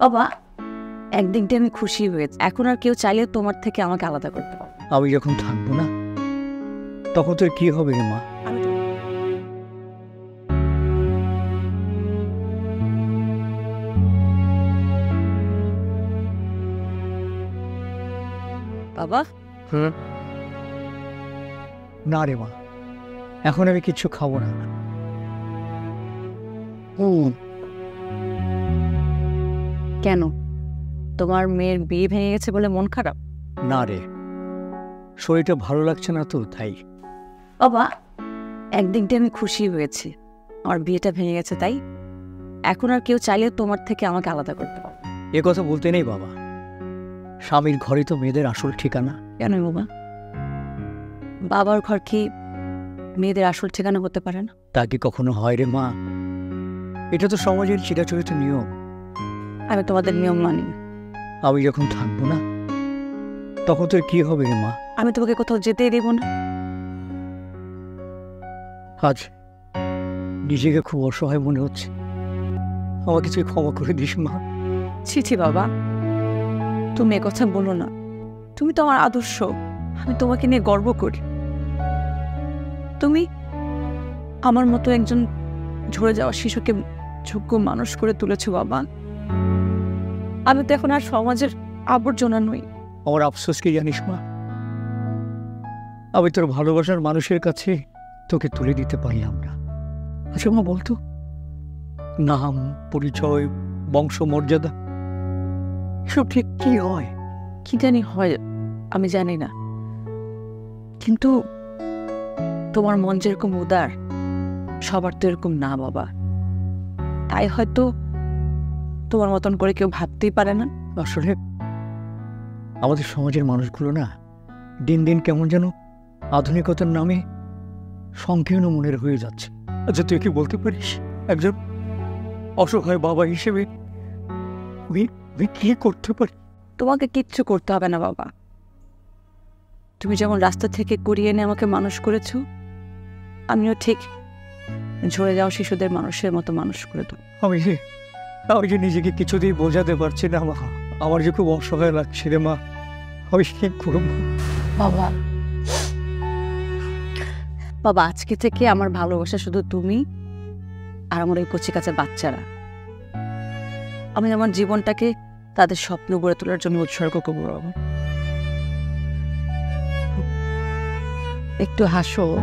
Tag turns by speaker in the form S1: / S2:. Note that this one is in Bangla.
S1: বাবা একদিকটা আমি খুশি হয়েছি এখন আর কেউ চাইলে তোমার থেকে আমাকে আলাদা করতে পারবে।
S2: আমি যখন থাকব না তখন তোর কি হবে রে মা?
S1: বাবা?
S2: না রে মা এখন আমি কিচ্ছু খাব না।
S1: কেন? তোমার মেয়ের বিয়ে ভেঙে গেছে বলে মন খারাপ?
S2: না রে। শরীরটা ভালো লাগছে না তো তাই।
S1: বাবা একদিকটা আমি খুশি হয়েছি। আমার বিয়েটা ভেঙে গেছে তাই? এখন আর কেউ চাইলে তোমার থেকে আমাকে আলাদা করতে পারবে।
S2: এ কথা বলতে নেই বাবা। স্বামীর ঘরে তো মেয়েদের আসল ঠিকানা।
S1: কেন বাবা বাবার ঘর কি মেয়েদের আসল ঠিকানা হতে পারে না?
S2: তা কি কখনো হয় রে মা? এটা তো সমাজের চিরাচরিত নিয়ম।
S1: আমি তোমাদের নিয়ম মানি। না।
S2: আমি যখন থাকব না তখন তোর কি হবে রে মা?
S1: আমি তোমাকে কোথাও যেতেই দেবো না।
S2: আজ নিজেকে খুব অসহায় মনে হচ্ছে। আমাকে তুই ক্ষমা করে দিস মা।
S1: ছি ছি বাবা। তুমি কথা বলো না। তুমি তো আমার আদর্শ। আমি তোমাকে নিয়ে গর্ব করি। তুমি আমার মতো একজন ঝরে যাওয়া শিশুকে যোগ্য মানুষ করে তুলেছো বাবা। আমি তো এখন আর সমাজের আবর্জনা নই।
S2: আমার আফসোস কি জানিস মা? আমি তোর ভালোবাসার মানুষের কাছে তোকে তুলে দিতে পারলাম না আচ্ছা মা বলতো নাম পরিচয় বংশ মর্যাদা এসব ঠিক কি হয়?
S1: কি জানি হয় আমি জানি না। কিন্তু তোমার মন যেরকম উদার সবার তো এরকম না বাবা। তাই হয়তো তোমার মতন করে কেউ ভাবতেই পারে না।
S2: আসলে আমাদের সমাজের মানুষগুলো না দিন দিন কেমন যেন আধুনিকতার নামে সংকীর্ণ মনের হয়ে যাচ্ছে। আচ্ছা তুই কি বলতে পারিস? একজন অসহায় বাবা হিসেবে আমি কি করতে পারি?
S1: তোমাকে কিচ্ছু করতে হবে না বাবা। তুমি যেমন রাস্তা থেকে কুড়িয়ে এনে আমাকে মানুষ করেছ আমিও ঠিক ঝরে যাওয়া শিশুদের মানুষের মতো মানুষ করে দেবো।
S2: আমি আমি যে নিজেকে কিছুতেই বোঝাতে পারছি না, মা। আমার যে খুব অসহায় লাগছে রে, মা। আমি কি
S1: বাবা। বাবা, আজকে থেকে আমার ভালোবাসা শুধু তুমি আর আমার ওই কচি কাছে বাচ্চারা। আমি আমার জীবনটাকে তাদের স্বপ্ন গড়ে তোলার জন্য উৎসর্গ করব, বাবা। একটু হাসো।